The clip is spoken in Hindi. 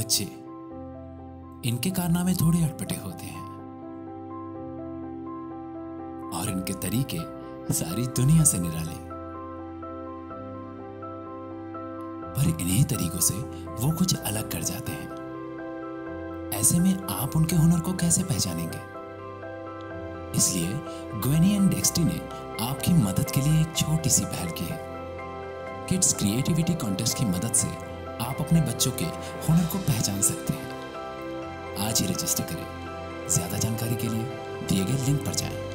बच्चे, इनके कारनामे थोड़े अटपटे होते हैं। और इनके तरीके सारी दुनिया से निराले। पर इन्हीं तरीकों से वो कुछ अलग कर जाते हैं। ऐसे में आप उनके हुनर को कैसे पहचानेंगे? इसलिए ग्वेनी एंड डेक्सटी ने आपकी मदद के लिए एक छोटी सी पहल की है। किड्स क्रिएटिविटी कॉन्टेस्ट की मदद से अपने बच्चों के हुनर को पहचान सकते हैं। आज ही रजिस्टर करें। ज़्यादा जानकारी के लिए दिए गए लिंक पर जाएँ।